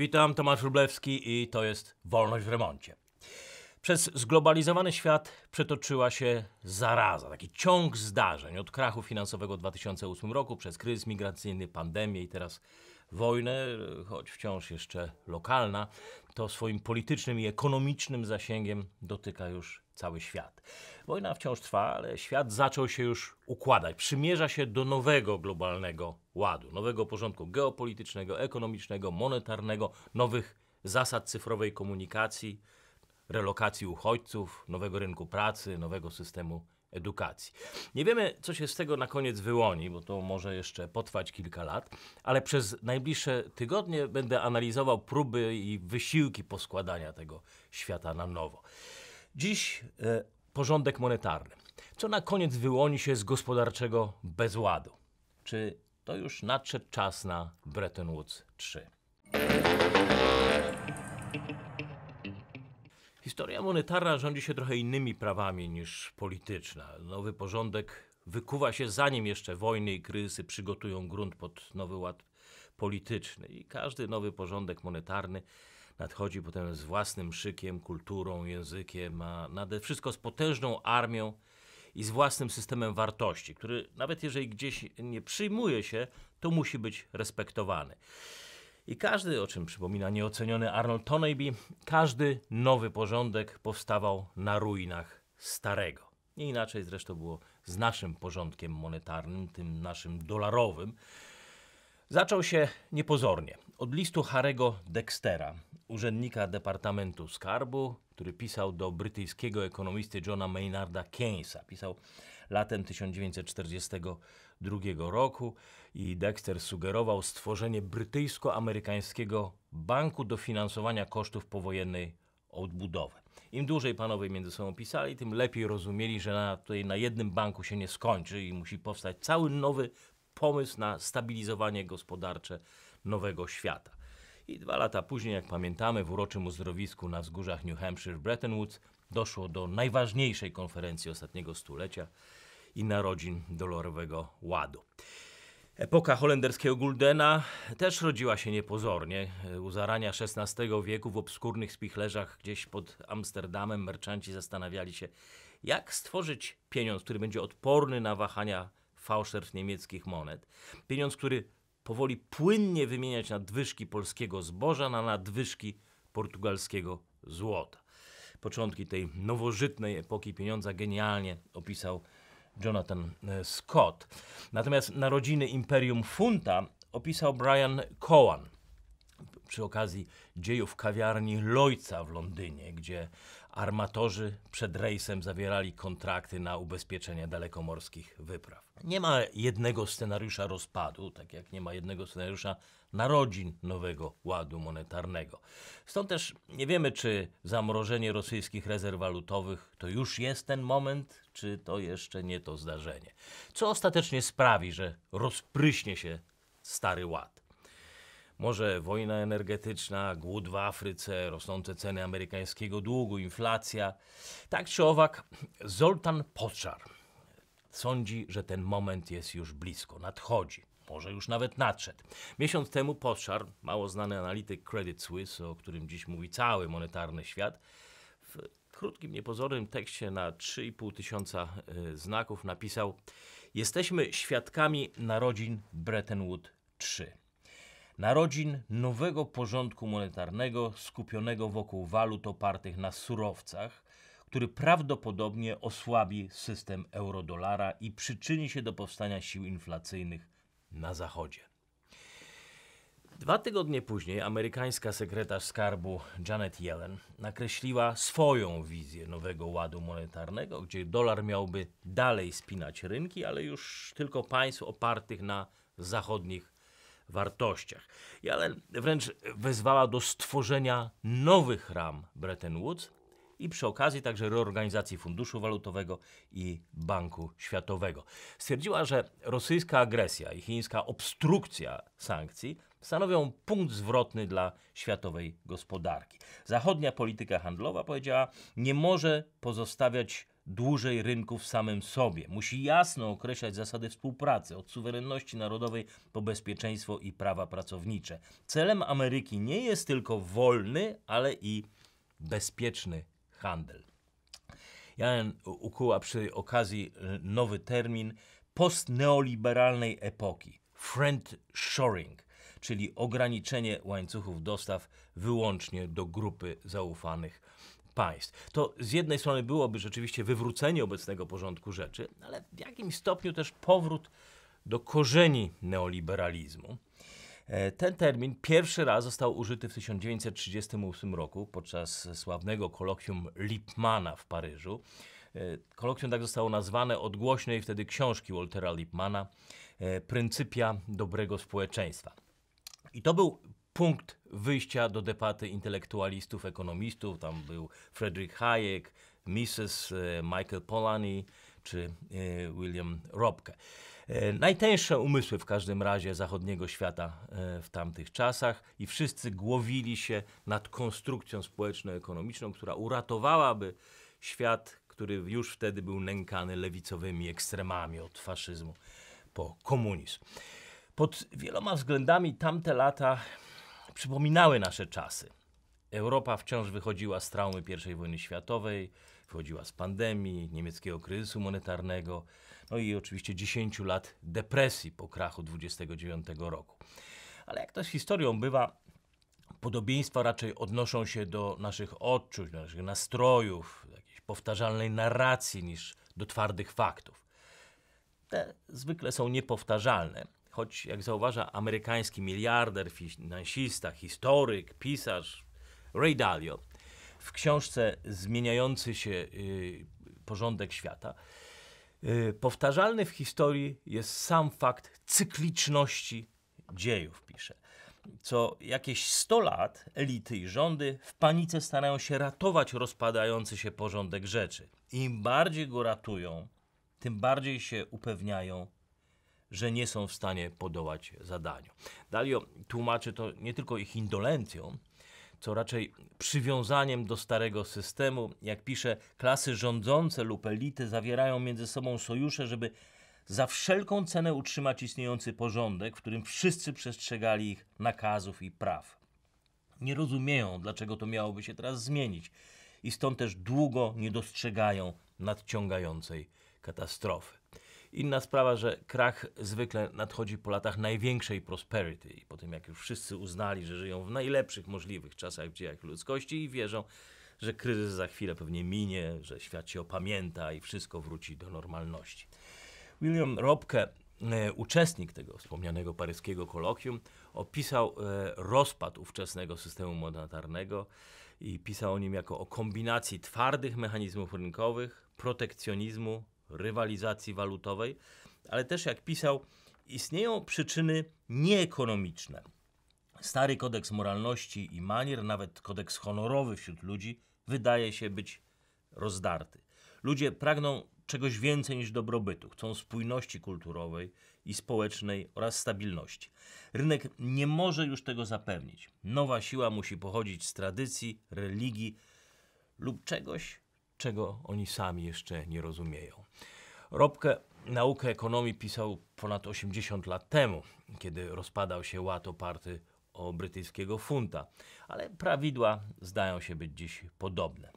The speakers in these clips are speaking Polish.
Witam, Tomasz Rublewski i to jest Wolność w remoncie. Przez zglobalizowany świat przetoczyła się zaraza, taki ciąg zdarzeń od krachu finansowego w 2008 roku, przez kryzys migracyjny, pandemię i teraz wojnę, choć wciąż jeszcze lokalna, to swoim politycznym i ekonomicznym zasięgiem dotyka już cały świat. Wojna wciąż trwa, ale świat zaczął się już układać, przymierza się do nowego globalnego ładu, nowego porządku geopolitycznego, ekonomicznego, monetarnego, nowych zasad cyfrowej komunikacji, relokacji uchodźców, nowego rynku pracy, nowego systemu edukacji. Nie wiemy, co się z tego na koniec wyłoni, bo to może jeszcze potrwać kilka lat, ale przez najbliższe tygodnie będę analizował próby i wysiłki poskładania tego świata na nowo. Dziś e, porządek monetarny. Co na koniec wyłoni się z gospodarczego bezładu? Czy to już nadszedł czas na Bretton Woods 3? Historia monetarna rządzi się trochę innymi prawami niż polityczna. Nowy porządek wykuwa się zanim jeszcze wojny i kryzysy przygotują grunt pod nowy ład polityczny. I każdy nowy porządek monetarny nadchodzi potem z własnym szykiem, kulturą, językiem, a nade wszystko z potężną armią i z własnym systemem wartości, który nawet jeżeli gdzieś nie przyjmuje się, to musi być respektowany. I każdy, o czym przypomina nieoceniony Arnold Toynbee, każdy nowy porządek powstawał na ruinach starego. Nie inaczej zresztą było z naszym porządkiem monetarnym, tym naszym dolarowym. Zaczął się niepozornie. Od listu Harego Dextera, urzędnika Departamentu Skarbu, który pisał do brytyjskiego ekonomisty Johna Maynarda Keynesa. Pisał latem 1942 roku i Dexter sugerował stworzenie brytyjsko-amerykańskiego banku dofinansowania kosztów powojennej odbudowy. Im dłużej panowie między sobą pisali, tym lepiej rozumieli, że na, tutaj na jednym banku się nie skończy i musi powstać cały nowy pomysł na stabilizowanie gospodarcze nowego świata. I dwa lata później, jak pamiętamy, w uroczym uzdrowisku na wzgórzach New Hampshire w Bretton Woods doszło do najważniejszej konferencji ostatniego stulecia i narodzin dolarowego ładu. Epoka holenderskiego Guldena też rodziła się niepozornie. U zarania XVI wieku w obskurnych spichlerzach gdzieś pod Amsterdamem merchanci zastanawiali się, jak stworzyć pieniądz, który będzie odporny na wahania fałszerstw niemieckich monet. Pieniądz, który powoli płynnie wymieniać nadwyżki polskiego zboża na nadwyżki portugalskiego złota. Początki tej nowożytnej epoki pieniądza genialnie opisał Jonathan e, Scott. Natomiast narodziny Imperium Funta opisał Brian Cowan przy okazji dziejów kawiarni Lloydsa w Londynie, gdzie armatorzy przed rejsem zawierali kontrakty na ubezpieczenie dalekomorskich wypraw. Nie ma jednego scenariusza rozpadu, tak jak nie ma jednego scenariusza narodzin nowego ładu monetarnego. Stąd też nie wiemy, czy zamrożenie rosyjskich rezerw walutowych to już jest ten moment, czy to jeszcze nie to zdarzenie. Co ostatecznie sprawi, że rozpryśnie się stary ład. Może wojna energetyczna, głód w Afryce, rosnące ceny amerykańskiego długu, inflacja. Tak czy owak, Zoltan Poczar sądzi, że ten moment jest już blisko, nadchodzi. Może już nawet nadszedł. Miesiąc temu Poczar, mało znany analityk Credit Suisse, o którym dziś mówi cały monetarny świat, w krótkim, niepozornym tekście na 3,5 tysiąca e, znaków napisał: Jesteśmy świadkami narodzin Bretton Woods III narodzin nowego porządku monetarnego skupionego wokół walut opartych na surowcach, który prawdopodobnie osłabi system eurodolara i przyczyni się do powstania sił inflacyjnych na Zachodzie. Dwa tygodnie później amerykańska sekretarz skarbu Janet Yellen nakreśliła swoją wizję nowego ładu monetarnego, gdzie dolar miałby dalej spinać rynki, ale już tylko państw opartych na zachodnich wartościach. Yellen wręcz wezwała do stworzenia nowych ram Bretton Woods i przy okazji także reorganizacji Funduszu Walutowego i Banku Światowego. Stwierdziła, że rosyjska agresja i chińska obstrukcja sankcji stanowią punkt zwrotny dla światowej gospodarki. Zachodnia polityka handlowa, powiedziała, nie może pozostawiać dłużej rynku w samym sobie. Musi jasno określać zasady współpracy, od suwerenności narodowej po bezpieczeństwo i prawa pracownicze. Celem Ameryki nie jest tylko wolny, ale i bezpieczny handel. Jan ukuła przy okazji e, nowy termin postneoliberalnej epoki friend shoring, czyli ograniczenie łańcuchów dostaw wyłącznie do grupy zaufanych państw. To z jednej strony byłoby rzeczywiście wywrócenie obecnego porządku rzeczy, ale w jakimś stopniu też powrót do korzeni neoliberalizmu. E, ten termin pierwszy raz został użyty w 1938 roku podczas sławnego kolokwium Lippmana w Paryżu. E, kolokwium tak zostało nazwane od głośnej wtedy książki Waltera Lippmana e, Pryncypia dobrego społeczeństwa. I to był punkt wyjścia do debaty intelektualistów, ekonomistów. Tam był Frederick Hayek, Mrs. Michael Polanyi czy William Robke. E, najtańsze umysły w każdym razie zachodniego świata e, w tamtych czasach i wszyscy głowili się nad konstrukcją społeczno-ekonomiczną, która uratowałaby świat, który już wtedy był nękany lewicowymi ekstremami od faszyzmu po komunizm. Pod wieloma względami tamte lata przypominały nasze czasy. Europa wciąż wychodziła z traumy I wojny światowej, wychodziła z pandemii, niemieckiego kryzysu monetarnego, no i oczywiście 10 lat depresji po krachu 29 roku. Ale jak to z historią bywa, podobieństwa raczej odnoszą się do naszych odczuć, do naszych nastrojów, jakiejś powtarzalnej narracji niż do twardych faktów. Te zwykle są niepowtarzalne, choć jak zauważa amerykański miliarder, finansista, historyk, pisarz Ray Dalio w książce Zmieniający się y, porządek świata, Y, powtarzalny w historii jest sam fakt cykliczności dziejów, pisze. Co jakieś 100 lat elity i rządy w panice starają się ratować rozpadający się porządek rzeczy. Im bardziej go ratują, tym bardziej się upewniają, że nie są w stanie podołać zadaniu. Dalio tłumaczy to nie tylko ich indolencją, co raczej przywiązaniem do starego systemu. Jak pisze, klasy rządzące lub elity zawierają między sobą sojusze, żeby za wszelką cenę utrzymać istniejący porządek, w którym wszyscy przestrzegali ich nakazów i praw. Nie rozumieją, dlaczego to miałoby się teraz zmienić i stąd też długo nie dostrzegają nadciągającej katastrofy. Inna sprawa, że krach zwykle nadchodzi po latach największej prosperity i po tym, jak już wszyscy uznali, że żyją w najlepszych możliwych czasach w dziejach ludzkości i wierzą, że kryzys za chwilę pewnie minie, że świat się opamięta i wszystko wróci do normalności. William Robke, e, uczestnik tego wspomnianego paryskiego kolokwium, opisał e, rozpad ówczesnego systemu monetarnego i pisał o nim jako o kombinacji twardych mechanizmów rynkowych, protekcjonizmu, rywalizacji walutowej, ale też jak pisał, istnieją przyczyny nieekonomiczne. Stary kodeks moralności i manier, nawet kodeks honorowy wśród ludzi, wydaje się być rozdarty. Ludzie pragną czegoś więcej niż dobrobytu, chcą spójności kulturowej i społecznej oraz stabilności. Rynek nie może już tego zapewnić. Nowa siła musi pochodzić z tradycji, religii lub czegoś, czego oni sami jeszcze nie rozumieją. Robkę naukę ekonomii pisał ponad 80 lat temu, kiedy rozpadał się ład oparty o brytyjskiego funta, ale prawidła zdają się być dziś podobne.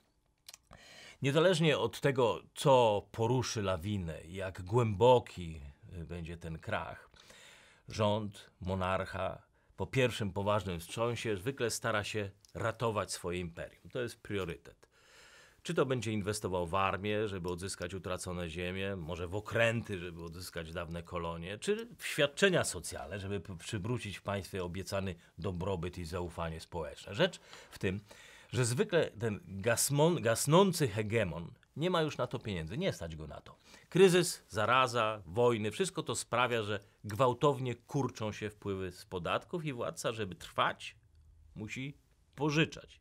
Niezależnie od tego, co poruszy lawinę, jak głęboki będzie ten krach, rząd, monarcha po pierwszym poważnym wstrząsie zwykle stara się ratować swoje imperium. To jest priorytet. Czy to będzie inwestował w armię, żeby odzyskać utracone ziemie, może w okręty, żeby odzyskać dawne kolonie, czy w świadczenia socjalne, żeby przywrócić w państwie obiecany dobrobyt i zaufanie społeczne. Rzecz w tym, że zwykle ten gasmon, gasnący hegemon nie ma już na to pieniędzy, nie stać go na to. Kryzys, zaraza, wojny, wszystko to sprawia, że gwałtownie kurczą się wpływy z podatków i władca, żeby trwać, musi pożyczać.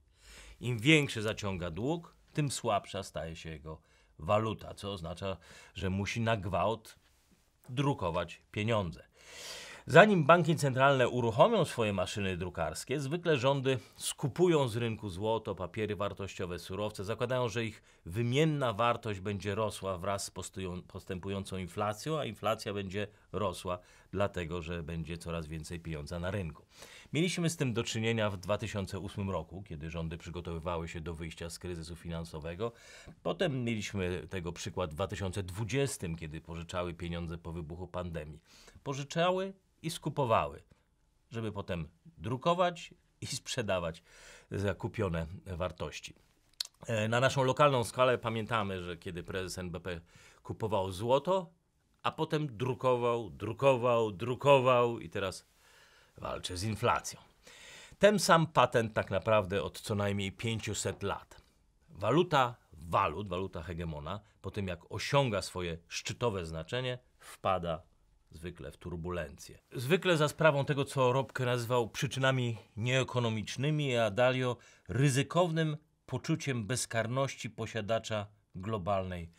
Im większy zaciąga dług, tym słabsza staje się jego waluta, co oznacza, że musi na gwałt drukować pieniądze. Zanim banki centralne uruchomią swoje maszyny drukarskie, zwykle rządy skupują z rynku złoto, papiery wartościowe, surowce, zakładają, że ich wymienna wartość będzie rosła wraz z postępującą inflacją, a inflacja będzie rosła dlatego, że będzie coraz więcej pieniądza na rynku. Mieliśmy z tym do czynienia w 2008 roku, kiedy rządy przygotowywały się do wyjścia z kryzysu finansowego. Potem mieliśmy tego przykład w 2020, kiedy pożyczały pieniądze po wybuchu pandemii. Pożyczały i skupowały, żeby potem drukować i sprzedawać zakupione wartości. E, Na naszą lokalną skalę pamiętamy, że kiedy prezes NBP kupował złoto, a potem drukował, drukował, drukował i teraz walczy z inflacją. Ten sam patent tak naprawdę od co najmniej 500 lat. Waluta walut, waluta hegemona, po tym jak osiąga swoje szczytowe znaczenie, wpada zwykle w turbulencje. Zwykle za sprawą tego, co Robke nazywał przyczynami nieekonomicznymi, a Dalio ryzykownym poczuciem bezkarności posiadacza globalnej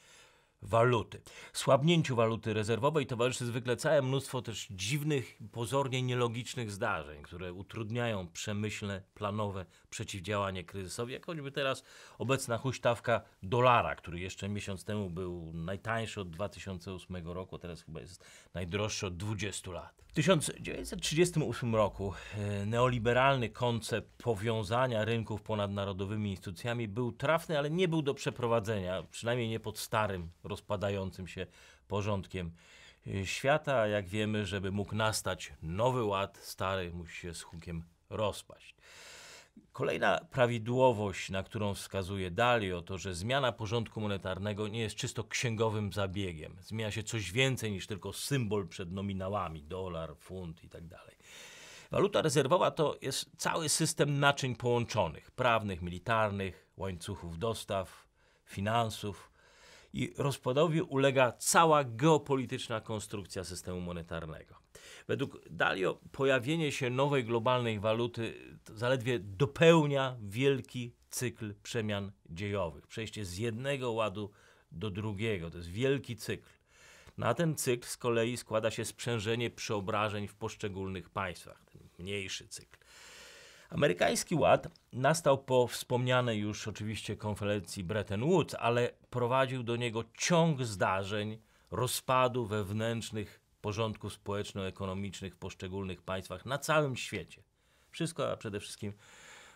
waluty. Słabnięciu waluty rezerwowej towarzyszy zwykle całe mnóstwo też dziwnych, pozornie nielogicznych zdarzeń, które utrudniają przemyślne, planowe przeciwdziałanie kryzysowi, jak choćby teraz obecna huśtawka dolara, który jeszcze miesiąc temu był najtańszy od 2008 roku, teraz chyba jest najdroższy od 20 lat. W 1938 roku e, neoliberalny koncept powiązania rynków ponadnarodowymi instytucjami był trafny, ale nie był do przeprowadzenia, przynajmniej nie pod starym, rozpadającym się porządkiem e, świata. Jak wiemy, żeby mógł nastać nowy ład, stary musi się z hukiem rozpaść. Kolejna prawidłowość, na którą wskazuje Dalio, to że zmiana porządku monetarnego nie jest czysto księgowym zabiegiem. Zmienia się coś więcej niż tylko symbol przed nominałami dolar, funt itd. Waluta rezerwowa to jest cały system naczyń połączonych prawnych, militarnych, łańcuchów dostaw, finansów i rozpadowi ulega cała geopolityczna konstrukcja systemu monetarnego. Według Dalio pojawienie się nowej globalnej waluty zaledwie dopełnia wielki cykl przemian dziejowych. Przejście z jednego ładu do drugiego to jest wielki cykl. Na ten cykl z kolei składa się sprzężenie przeobrażeń w poszczególnych państwach, ten mniejszy cykl. Amerykański Ład nastał po wspomnianej już oczywiście konferencji Bretton Woods, ale prowadził do niego ciąg zdarzeń rozpadu wewnętrznych porządków społeczno-ekonomicznych w poszczególnych państwach na całym świecie. Wszystko, a przede wszystkim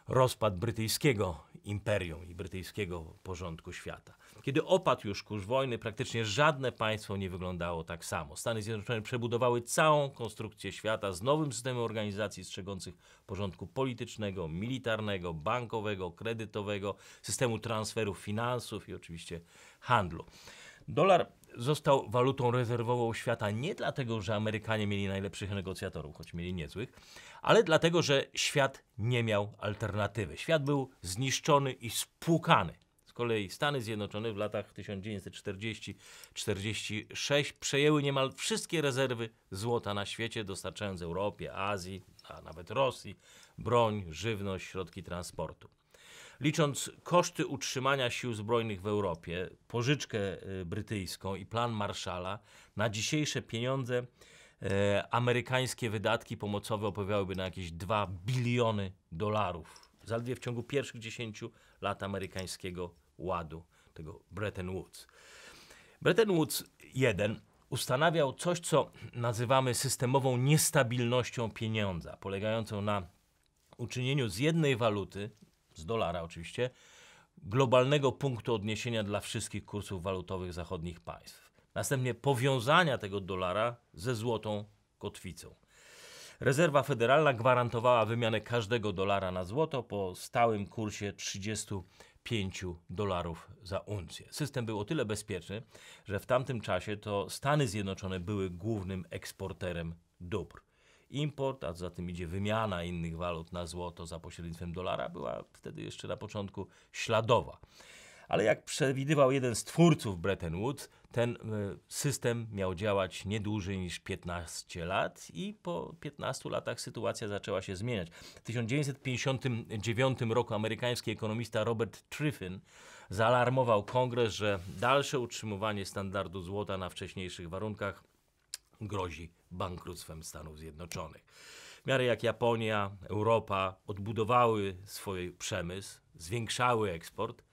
rozpad brytyjskiego imperium i brytyjskiego porządku świata. Kiedy opadł już kurz wojny, praktycznie żadne państwo nie wyglądało tak samo. Stany Zjednoczone przebudowały całą konstrukcję świata z nowym systemem organizacji strzegących porządku politycznego, militarnego, bankowego, kredytowego, systemu transferów finansów i oczywiście handlu. Dolar został walutą rezerwową świata nie dlatego, że Amerykanie mieli najlepszych negocjatorów, choć mieli niezłych, ale dlatego, że świat nie miał alternatywy. Świat był zniszczony i spłukany. Kolei Stany Zjednoczone w latach 1940-46 przejęły niemal wszystkie rezerwy złota na świecie, dostarczając Europie, Azji, a nawet Rosji broń, żywność, środki transportu. Licząc koszty utrzymania sił zbrojnych w Europie, pożyczkę y, brytyjską i plan Marshalla, na dzisiejsze pieniądze e, amerykańskie wydatki pomocowe opowiadałyby na jakieś 2 biliony dolarów. Zaledwie w ciągu pierwszych 10 lat amerykańskiego ładu, tego Bretton Woods. Bretton Woods 1 ustanawiał coś, co nazywamy systemową niestabilnością pieniądza, polegającą na uczynieniu z jednej waluty, z dolara oczywiście, globalnego punktu odniesienia dla wszystkich kursów walutowych zachodnich państw. Następnie powiązania tego dolara ze złotą kotwicą. Rezerwa Federalna gwarantowała wymianę każdego dolara na złoto po stałym kursie 35 dolarów za uncję. System był o tyle bezpieczny, że w tamtym czasie to Stany Zjednoczone były głównym eksporterem dóbr. Import, a za tym idzie wymiana innych walut na złoto za pośrednictwem dolara, była wtedy jeszcze na początku śladowa. Ale jak przewidywał jeden z twórców Bretton Woods, ten y, system miał działać nie dłużej niż 15 lat i po 15 latach sytuacja zaczęła się zmieniać. W 1959 roku amerykański ekonomista Robert Triffin zaalarmował kongres, że dalsze utrzymywanie standardu złota na wcześniejszych warunkach grozi bankructwem Stanów Zjednoczonych. W miarę jak Japonia, Europa odbudowały swój przemysł, zwiększały eksport,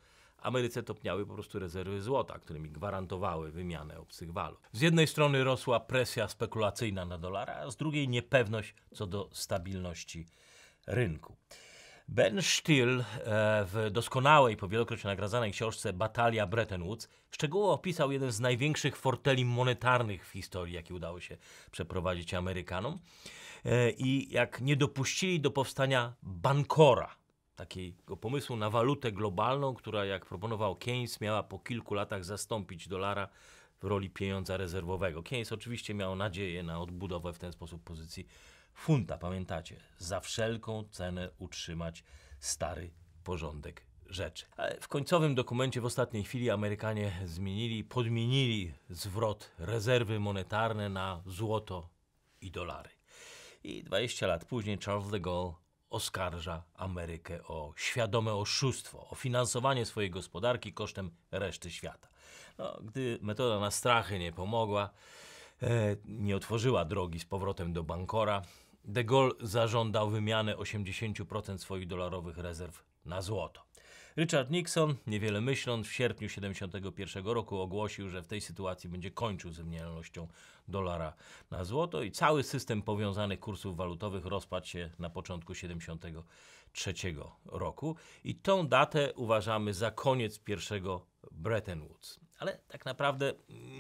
Ameryce topniały po prostu rezerwy złota, którymi gwarantowały wymianę obcych walut. Z jednej strony rosła presja spekulacyjna na dolara, a z drugiej niepewność co do stabilności rynku. Ben Still e, w doskonałej, po wielokrotnie nagradzanej książce Batalia Bretton Woods szczegółowo opisał jeden z największych forteli monetarnych w historii, jaki udało się przeprowadzić Amerykanom e, i jak nie dopuścili do powstania bankora, takiego pomysłu na walutę globalną, która jak proponował Keynes miała po kilku latach zastąpić dolara w roli pieniądza rezerwowego. Keynes oczywiście miał nadzieję na odbudowę w ten sposób pozycji funta, pamiętacie, za wszelką cenę utrzymać stary porządek rzeczy. Ale w końcowym dokumencie w ostatniej chwili Amerykanie zmienili, podmienili zwrot rezerwy monetarne na złoto i dolary. I 20 lat później Charles de Gaulle oskarża Amerykę o świadome oszustwo, o finansowanie swojej gospodarki kosztem reszty świata. No, gdy metoda na strachy nie pomogła, e, nie otworzyła drogi z powrotem do bankora, De Gaulle zażądał wymianę 80% swoich dolarowych rezerw na złoto. Richard Nixon, niewiele myśląc, w sierpniu 1971 roku ogłosił, że w tej sytuacji będzie kończył z wymienialnością dolara na złoto i cały system powiązanych kursów walutowych rozpadł się na początku 1973 roku. I tą datę uważamy za koniec pierwszego Bretton Woods. Ale tak naprawdę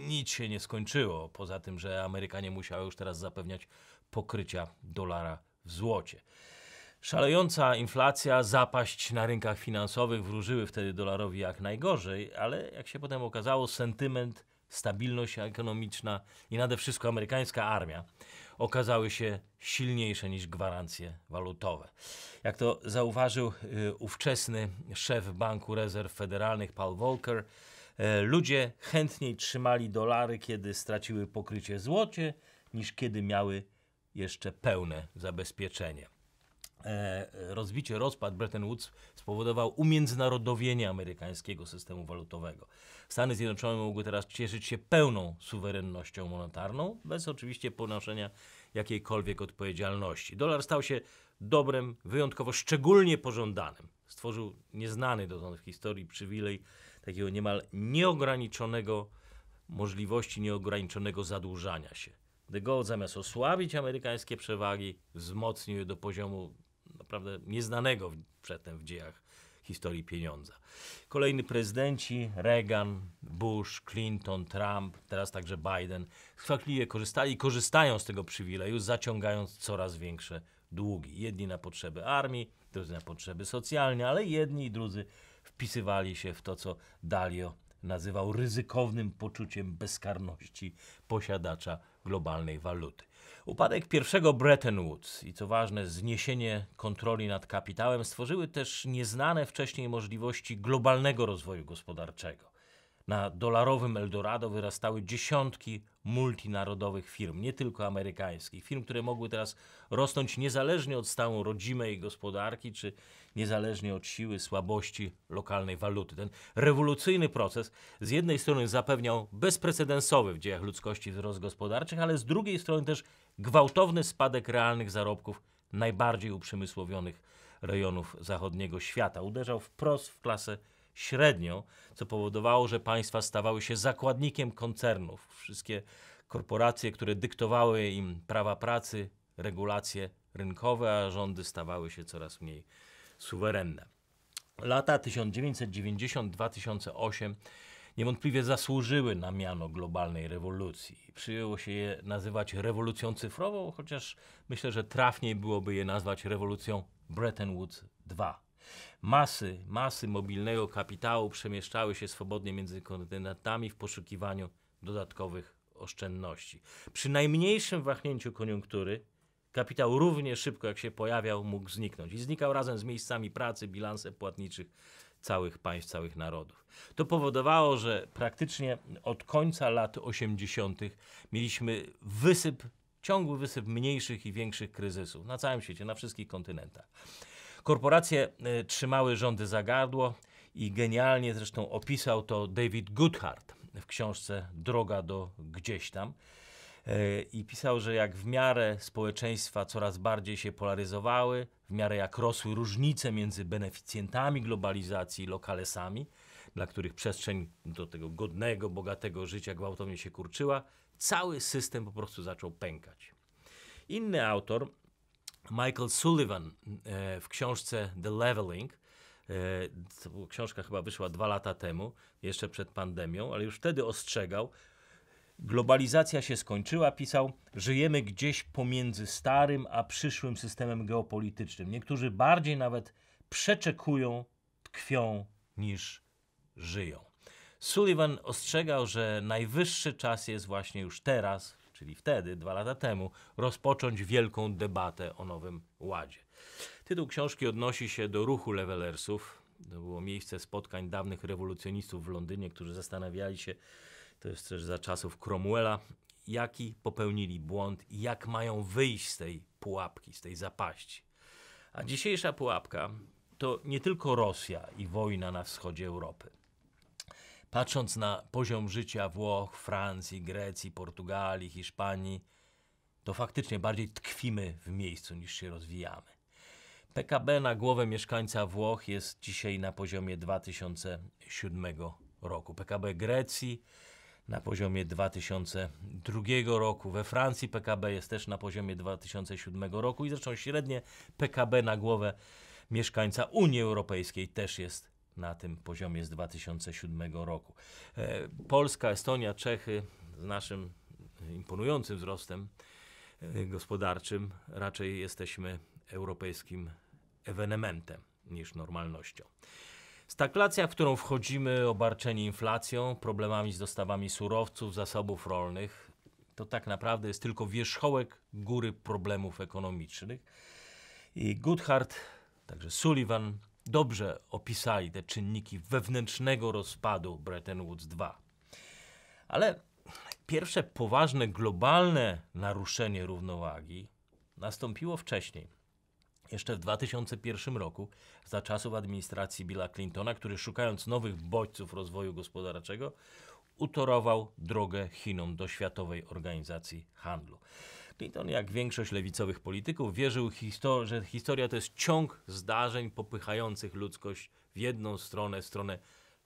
nic się nie skończyło, poza tym, że Amerykanie musiały już teraz zapewniać pokrycia dolara w złocie. Szalejąca inflacja, zapaść na rynkach finansowych wróżyły wtedy dolarowi jak najgorzej, ale jak się potem okazało, sentyment, stabilność ekonomiczna i nade wszystko amerykańska armia okazały się silniejsze niż gwarancje walutowe. Jak to zauważył y, ówczesny szef Banku Rezerw Federalnych Paul Volcker, y, ludzie chętniej trzymali dolary, kiedy straciły pokrycie złocie, niż kiedy miały jeszcze pełne zabezpieczenie. E, rozbicie, rozpad Bretton Woods spowodował umiędzynarodowienie amerykańskiego systemu walutowego. Stany Zjednoczone mogły teraz cieszyć się pełną suwerennością monetarną, bez oczywiście ponoszenia jakiejkolwiek odpowiedzialności. Dolar stał się dobrem wyjątkowo szczególnie pożądanym. Stworzył nieznany dotąd w historii przywilej takiego niemal nieograniczonego możliwości nieograniczonego zadłużania się. De Gaulle zamiast osłabić amerykańskie przewagi, wzmocnił je do poziomu naprawdę nieznanego przedtem w dziejach historii pieniądza. Kolejni prezydenci, Reagan, Bush, Clinton, Trump, teraz także Biden, chwapliwie korzystali i korzystają z tego przywileju, zaciągając coraz większe długi. Jedni na potrzeby armii, drudzy na potrzeby socjalne, ale jedni i drudzy wpisywali się w to, co Dalio nazywał ryzykownym poczuciem bezkarności posiadacza globalnej waluty. Upadek pierwszego Bretton Woods i co ważne, zniesienie kontroli nad kapitałem stworzyły też nieznane wcześniej możliwości globalnego rozwoju gospodarczego. Na dolarowym Eldorado wyrastały dziesiątki multinarodowych firm, nie tylko amerykańskich. Firm, które mogły teraz rosnąć niezależnie od stanu rodzimej gospodarki, czy niezależnie od siły, słabości lokalnej waluty. Ten rewolucyjny proces z jednej strony zapewniał bezprecedensowy w dziejach ludzkości wzrost gospodarczych, ale z drugiej strony też gwałtowny spadek realnych zarobków najbardziej uprzemysłowionych rejonów zachodniego świata. Uderzał wprost w klasę średnią, co powodowało, że państwa stawały się zakładnikiem koncernów. Wszystkie korporacje, które dyktowały im prawa pracy, regulacje rynkowe, a rządy stawały się coraz mniej suwerenne. Lata 1990-2008 niewątpliwie zasłużyły na miano globalnej rewolucji. Przyjęło się je nazywać rewolucją cyfrową, chociaż myślę, że trafniej byłoby je nazwać rewolucją Bretton Woods II. Masy, masy mobilnego kapitału przemieszczały się swobodnie między kontynentami w poszukiwaniu dodatkowych oszczędności. Przy najmniejszym wahnięciu koniunktury kapitał równie szybko jak się pojawiał mógł zniknąć i znikał razem z miejscami pracy, bilansem płatniczych całych państw, całych narodów. To powodowało, że praktycznie od końca lat 80. mieliśmy wysyp, ciągły wysyp mniejszych i większych kryzysów na całym świecie, na wszystkich kontynentach. Korporacje y, trzymały rządy za gardło i genialnie zresztą opisał to David Goodhart w książce Droga do gdzieś tam. E, I pisał, że jak w miarę społeczeństwa coraz bardziej się polaryzowały, w miarę jak rosły różnice między beneficjentami globalizacji i lokalesami, dla których przestrzeń do tego godnego, bogatego życia gwałtownie się kurczyła, cały system po prostu zaczął pękać. Inny autor, Michael Sullivan, e, w książce The Leveling, e, książka chyba wyszła dwa lata temu, jeszcze przed pandemią, ale już wtedy ostrzegał, Globalizacja się skończyła, pisał, żyjemy gdzieś pomiędzy starym a przyszłym systemem geopolitycznym. Niektórzy bardziej nawet przeczekują, tkwią niż żyją. Sullivan ostrzegał, że najwyższy czas jest właśnie już teraz, czyli wtedy, dwa lata temu, rozpocząć wielką debatę o nowym ładzie. Tytuł książki odnosi się do ruchu levelersów. To było miejsce spotkań dawnych rewolucjonistów w Londynie, którzy zastanawiali się, to jest też za czasów Cromwella, jaki popełnili błąd i jak mają wyjść z tej pułapki, z tej zapaści. A dzisiejsza pułapka to nie tylko Rosja i wojna na wschodzie Europy. Patrząc na poziom życia Włoch, Francji, Grecji, Portugalii, Hiszpanii, to faktycznie bardziej tkwimy w miejscu niż się rozwijamy. PKB na głowę mieszkańca Włoch jest dzisiaj na poziomie 2007 roku. PKB Grecji na poziomie 2002 roku. We Francji PKB jest też na poziomie 2007 roku i zresztą średnie PKB na głowę mieszkańca Unii Europejskiej też jest na tym poziomie z 2007 roku. E, Polska, Estonia, Czechy z naszym imponującym wzrostem e, gospodarczym raczej jesteśmy europejskim ewenementem niż normalnością. Stagflacja, w którą wchodzimy, obarczeni inflacją, problemami z dostawami surowców, zasobów rolnych, to tak naprawdę jest tylko wierzchołek góry problemów ekonomicznych. I Goodhart, także Sullivan, dobrze opisali te czynniki wewnętrznego rozpadu Bretton Woods II. Ale pierwsze poważne globalne naruszenie równowagi nastąpiło wcześniej jeszcze w 2001 roku, za czasów administracji Billa Clintona, który szukając nowych bodźców rozwoju gospodarczego, utorował drogę Chinom do Światowej Organizacji Handlu. Clinton, jak większość lewicowych polityków, wierzył, że historia to jest ciąg zdarzeń popychających ludzkość w jedną stronę, stronę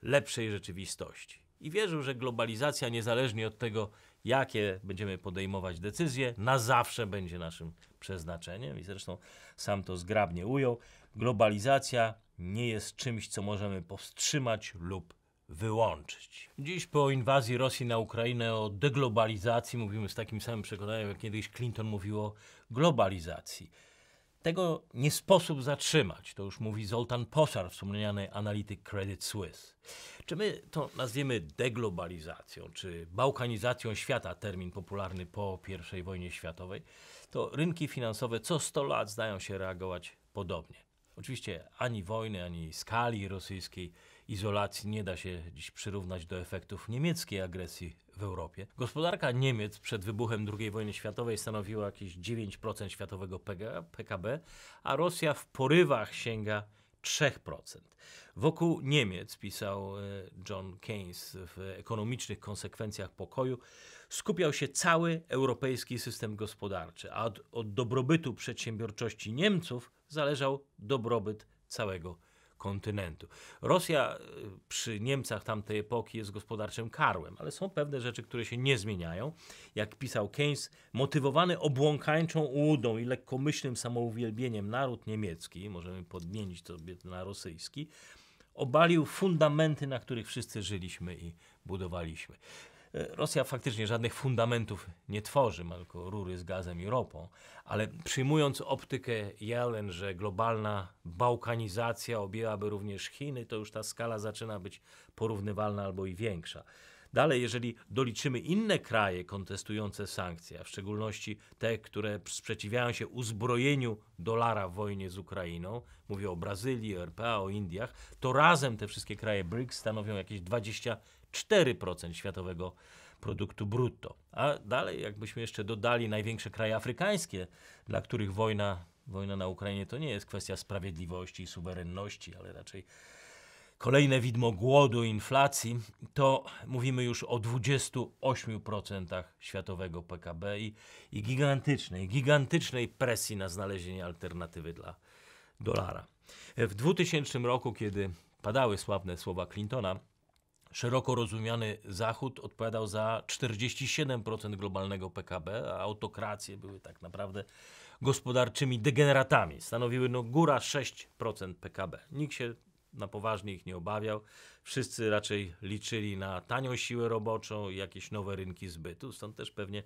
lepszej rzeczywistości. I wierzył, że globalizacja, niezależnie od tego, jakie będziemy podejmować decyzje, na zawsze będzie naszym przeznaczeniem. I zresztą sam to zgrabnie ujął. Globalizacja nie jest czymś, co możemy powstrzymać lub wyłączyć. Dziś po inwazji Rosji na Ukrainę o deglobalizacji mówimy z takim samym przekonaniem, jak kiedyś Clinton mówił o globalizacji. Tego nie sposób zatrzymać, to już mówi Zoltan Posar, wspomniany analityk Credit Suisse. Czy my to nazwiemy deglobalizacją, czy bałkanizacją świata, termin popularny po I wojnie światowej, to rynki finansowe co 100 lat zdają się reagować podobnie. Oczywiście ani wojny, ani skali rosyjskiej izolacji nie da się dziś przyrównać do efektów niemieckiej agresji w Europie. Gospodarka Niemiec przed wybuchem II wojny światowej stanowiła jakieś 9% światowego PKB, a Rosja w porywach sięga 3%. Wokół Niemiec, pisał e, John Keynes w ekonomicznych konsekwencjach pokoju, skupiał się cały europejski system gospodarczy, a od, od dobrobytu przedsiębiorczości Niemców zależał dobrobyt całego kontynentu. Rosja e, przy Niemcach tamtej epoki jest gospodarczym karłem, ale są pewne rzeczy, które się nie zmieniają. Jak pisał Keynes, motywowany obłąkańczą ułudą i lekkomyślnym samouwielbieniem naród niemiecki, możemy podmienić to na rosyjski, obalił fundamenty, na których wszyscy żyliśmy i budowaliśmy. Rosja faktycznie żadnych fundamentów nie tworzy, ma tylko rury z gazem i ropą, ale przyjmując optykę Yellen, że globalna bałkanizacja objęłaby również Chiny, to już ta skala zaczyna być porównywalna albo i większa. Dalej, jeżeli doliczymy inne kraje kontestujące sankcje, a w szczególności te, które sprzeciwiają się uzbrojeniu dolara w wojnie z Ukrainą, mówię o Brazylii, RPA, o Indiach, to razem te wszystkie kraje BRICS stanowią jakieś 24% światowego produktu brutto. A dalej, jakbyśmy jeszcze dodali największe kraje afrykańskie, dla których wojna, wojna na Ukrainie to nie jest kwestia sprawiedliwości i suwerenności, ale raczej kolejne widmo głodu, inflacji, to mówimy już o 28% światowego PKB i, i gigantycznej, gigantycznej presji na znalezienie alternatywy dla dolara. W 2000 roku, kiedy padały sławne słowa Clintona, szeroko rozumiany Zachód odpowiadał za 47% globalnego PKB, a autokracje były tak naprawdę gospodarczymi degeneratami. Stanowiły no góra 6% PKB. Nikt się na poważnie ich nie obawiał. Wszyscy raczej liczyli na tanią siłę roboczą i jakieś nowe rynki zbytu. Stąd też pewnie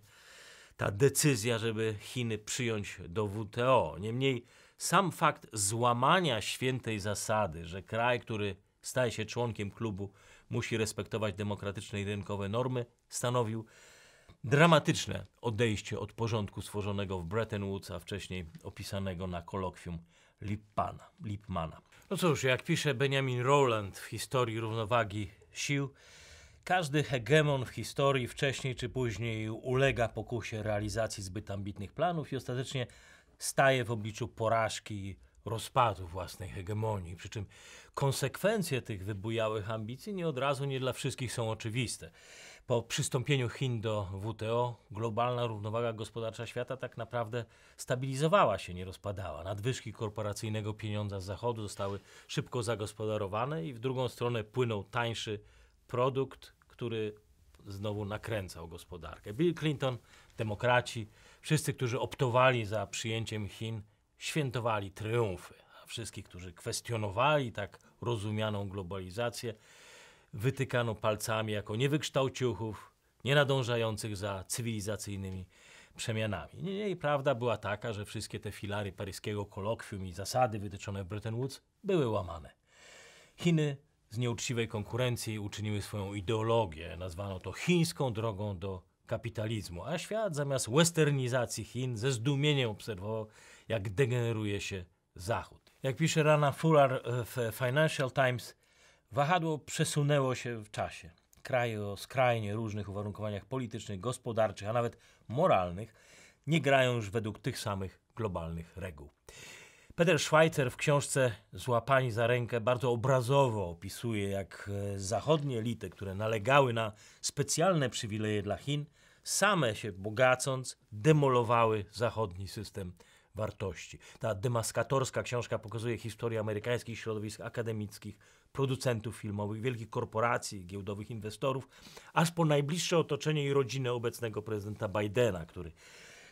ta decyzja, żeby Chiny przyjąć do WTO. Niemniej sam fakt złamania świętej zasady, że kraj, który staje się członkiem klubu, musi respektować demokratyczne i rynkowe normy, stanowił dramatyczne odejście od porządku stworzonego w Bretton Woods, a wcześniej opisanego na kolokwium Lippana, Lippmana. No cóż, jak pisze Benjamin Rowland w historii równowagi sił, każdy hegemon w historii wcześniej czy później ulega pokusie realizacji zbyt ambitnych planów i ostatecznie staje w obliczu porażki rozpadu własnej hegemonii. Przy czym konsekwencje tych wybujałych ambicji nie od razu, nie dla wszystkich są oczywiste. Po przystąpieniu Chin do WTO globalna równowaga gospodarcza świata tak naprawdę stabilizowała się, nie rozpadała. Nadwyżki korporacyjnego pieniądza z zachodu zostały szybko zagospodarowane i w drugą stronę płynął tańszy produkt, który znowu nakręcał gospodarkę. Bill Clinton, demokraci, wszyscy, którzy optowali za przyjęciem Chin, świętowali triumfy, a wszystkich, którzy kwestionowali tak rozumianą globalizację, wytykano palcami jako niewykształciuchów, nienadążających za cywilizacyjnymi przemianami. Niemniej prawda była taka, że wszystkie te filary paryskiego kolokwium i zasady wytyczone w Bretton Woods były łamane. Chiny z nieuczciwej konkurencji uczyniły swoją ideologię, nazwano to chińską drogą do kapitalizmu, a świat zamiast westernizacji Chin ze zdumieniem obserwował, jak degeneruje się Zachód. Jak pisze Rana Fuller w Financial Times, Wahadło przesunęło się w czasie. Kraje o skrajnie różnych uwarunkowaniach politycznych, gospodarczych, a nawet moralnych nie grają już według tych samych globalnych reguł. Peter Schweitzer w książce Złapani za rękę bardzo obrazowo opisuje, jak e, zachodnie elity, które nalegały na specjalne przywileje dla Chin, same się bogacąc, demolowały zachodni system wartości. Ta demaskatorska książka pokazuje historię amerykańskich środowisk akademickich, producentów filmowych, wielkich korporacji, giełdowych inwestorów, aż po najbliższe otoczenie i rodzinę obecnego prezydenta Bidena, który,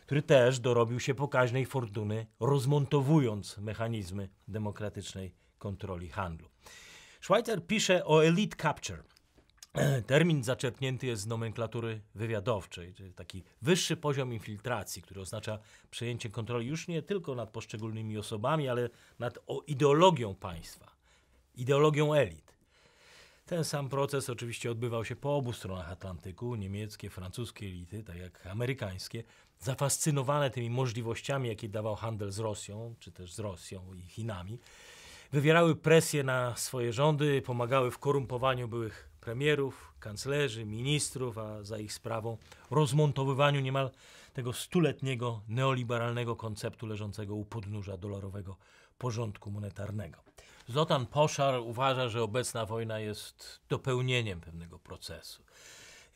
który też dorobił się pokaźnej fortuny, rozmontowując mechanizmy demokratycznej kontroli handlu. Schweitzer pisze o elite capture. Termin zaczerpnięty jest z nomenklatury wywiadowczej, czyli taki wyższy poziom infiltracji, który oznacza przejęcie kontroli już nie tylko nad poszczególnymi osobami, ale nad ideologią państwa ideologią elit. Ten sam proces oczywiście odbywał się po obu stronach Atlantyku. Niemieckie, francuskie elity, tak jak amerykańskie, zafascynowane tymi możliwościami, jakie dawał handel z Rosją, czy też z Rosją i Chinami, wywierały presję na swoje rządy, pomagały w korumpowaniu byłych premierów, kanclerzy, ministrów, a za ich sprawą rozmontowywaniu niemal tego stuletniego neoliberalnego konceptu leżącego u podnóża dolarowego porządku monetarnego. Zoltan Poszar uważa, że obecna wojna jest dopełnieniem pewnego procesu.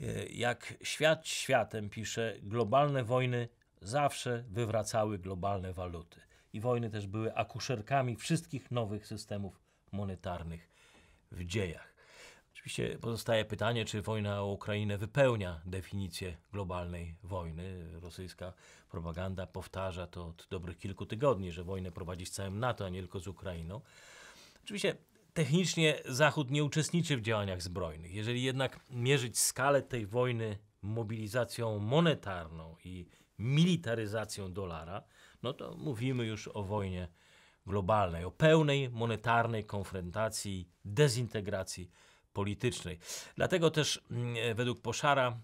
E, jak świat światem pisze, globalne wojny zawsze wywracały globalne waluty. I wojny też były akuszerkami wszystkich nowych systemów monetarnych w dziejach. Oczywiście pozostaje pytanie, czy wojna o Ukrainę wypełnia definicję globalnej wojny. Rosyjska propaganda powtarza to od dobrych kilku tygodni, że wojnę prowadzi z całym NATO, a nie tylko z Ukrainą. Oczywiście technicznie Zachód nie uczestniczy w działaniach zbrojnych. Jeżeli jednak mierzyć skalę tej wojny mobilizacją monetarną i militaryzacją dolara, no to mówimy już o wojnie globalnej, o pełnej monetarnej konfrontacji, dezintegracji politycznej. Dlatego też mm, według Poszara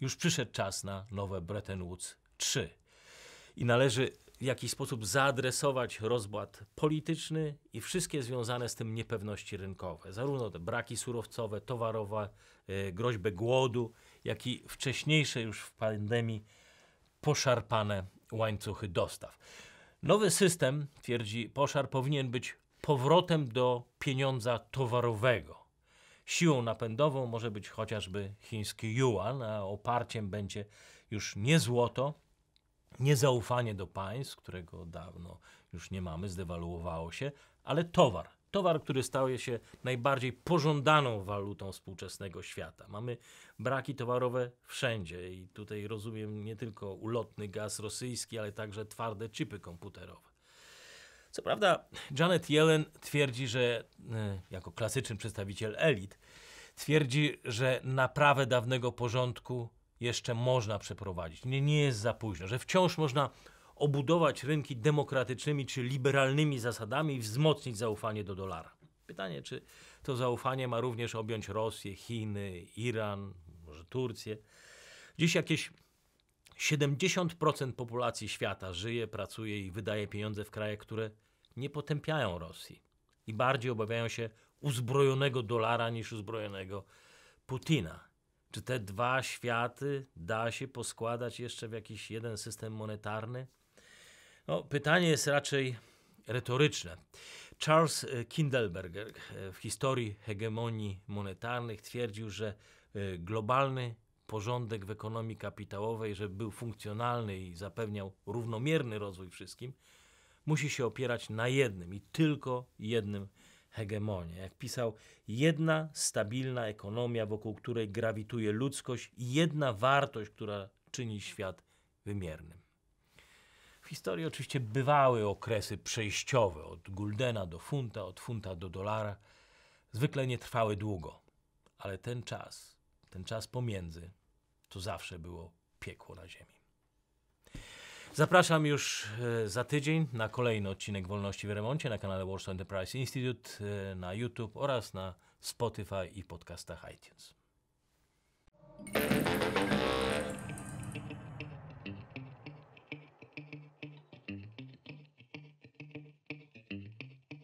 już przyszedł czas na nowe Bretton Woods 3. I należy w jakiś sposób zaadresować rozbład polityczny i wszystkie związane z tym niepewności rynkowe. Zarówno te braki surowcowe, towarowe, e, groźbę głodu, jak i wcześniejsze już w pandemii poszarpane łańcuchy dostaw. Nowy system, twierdzi Poszar, powinien być powrotem do pieniądza towarowego. Siłą napędową może być chociażby chiński yuan, a oparciem będzie już nie złoto, nie zaufanie do państw, którego dawno już nie mamy, zdewaluowało się, ale towar. Towar, który stał się najbardziej pożądaną walutą współczesnego świata. Mamy braki towarowe wszędzie i tutaj rozumiem nie tylko ulotny gaz rosyjski, ale także twarde chipy komputerowe. Co prawda, Janet Yellen twierdzi, że e, jako klasyczny przedstawiciel elit, twierdzi, że naprawę dawnego porządku jeszcze można przeprowadzić. Nie, nie jest za późno, że wciąż można obudować rynki demokratycznymi czy liberalnymi zasadami i wzmocnić zaufanie do dolara. Pytanie, czy to zaufanie ma również objąć Rosję, Chiny, Iran, może Turcję. Dziś jakieś 70% populacji świata żyje, pracuje i wydaje pieniądze w krajach, które nie potępiają Rosji i bardziej obawiają się uzbrojonego dolara niż uzbrojonego Putina. Czy te dwa światy da się poskładać jeszcze w jakiś jeden system monetarny? No, pytanie jest raczej retoryczne. Charles Kindleberger w historii hegemonii monetarnych twierdził, że e, globalny porządek w ekonomii kapitałowej, żeby był funkcjonalny i zapewniał równomierny rozwój wszystkim, musi się opierać na jednym i tylko jednym hegemonie. Jak pisał, jedna stabilna ekonomia, wokół której grawituje ludzkość i jedna wartość, która czyni świat wymiernym. W historii oczywiście bywały okresy przejściowe od guldena do funta, od funta do dolara. Zwykle nie trwały długo, ale ten czas, ten czas pomiędzy, to zawsze było piekło na ziemi. Zapraszam już e, za tydzień na kolejny odcinek Wolności w Remoncie na kanale Warsaw Enterprise Institute, e, na YouTube oraz na Spotify i podcastach iTunes.